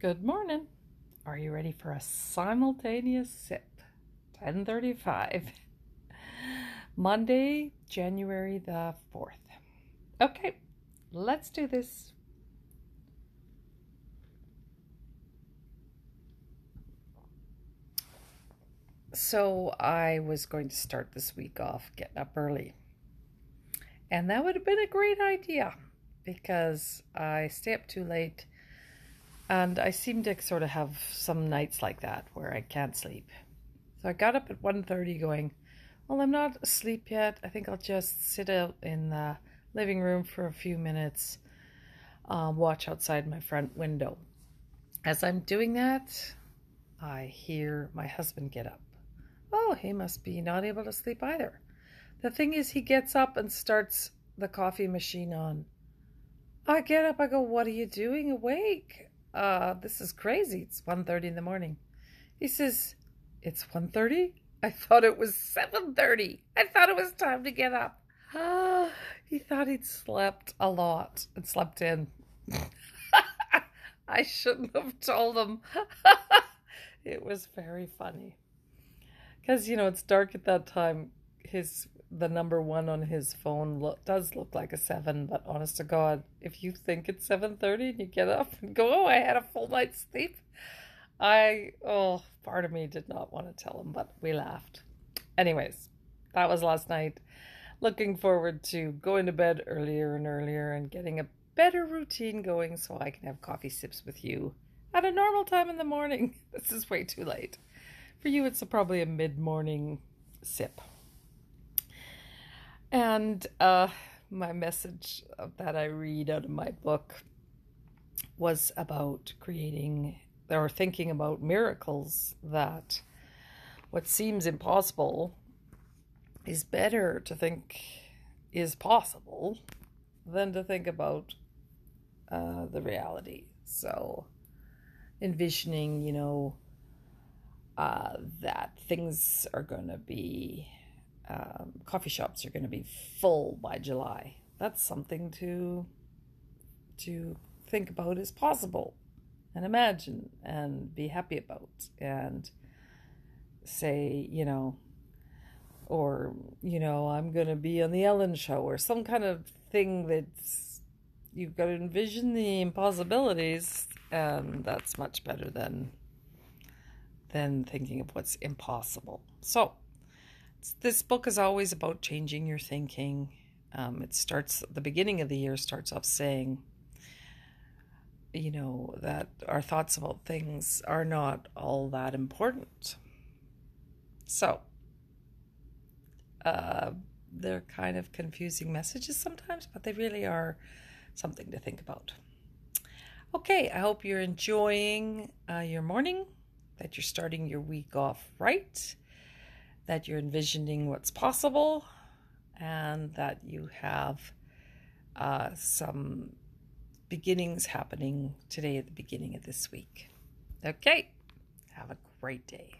Good morning. Are you ready for a simultaneous sip? 10:35. Monday, January the 4th. Okay, let's do this. So, I was going to start this week off getting up early. And that would have been a great idea because I stay up too late and I seem to sort of have some nights like that where I can't sleep. So I got up at 1.30 going, well, I'm not asleep yet. I think I'll just sit out in the living room for a few minutes, um, watch outside my front window. As I'm doing that, I hear my husband get up. Oh, he must be not able to sleep either. The thing is, he gets up and starts the coffee machine on. I get up, I go, What are you doing awake? Uh, this is crazy. It's 1.30 in the morning. He says, it's 1.30? I thought it was 7.30. I thought it was time to get up. Ah, he thought he'd slept a lot and slept in. I shouldn't have told him. it was very funny. Because, you know, it's dark at that time. His the number one on his phone look, does look like a seven, but honest to God, if you think it's seven thirty and you get up and go, "Oh, I had a full night's sleep," I oh, part of me did not want to tell him, but we laughed. Anyways, that was last night. Looking forward to going to bed earlier and earlier and getting a better routine going so I can have coffee sips with you at a normal time in the morning. This is way too late. For you, it's a, probably a mid morning sip. And uh, my message that I read out of my book was about creating or thinking about miracles that what seems impossible is better to think is possible than to think about uh, the reality. So, envisioning, you know, uh, that things are going to be um, coffee shops are going to be full by July. That's something to to think about as possible and imagine and be happy about and say, you know, or you know, I'm going to be on the Ellen show or some kind of thing that's you've got to envision the impossibilities and that's much better than than thinking of what's impossible. So, this book is always about changing your thinking. Um, it starts the beginning of the year starts off saying, you know, that our thoughts about things are not all that important. So, uh, they're kind of confusing messages sometimes, but they really are something to think about. Okay, I hope you're enjoying uh, your morning, that you're starting your week off right that you're envisioning what's possible and that you have uh, some beginnings happening today at the beginning of this week. Okay, have a great day.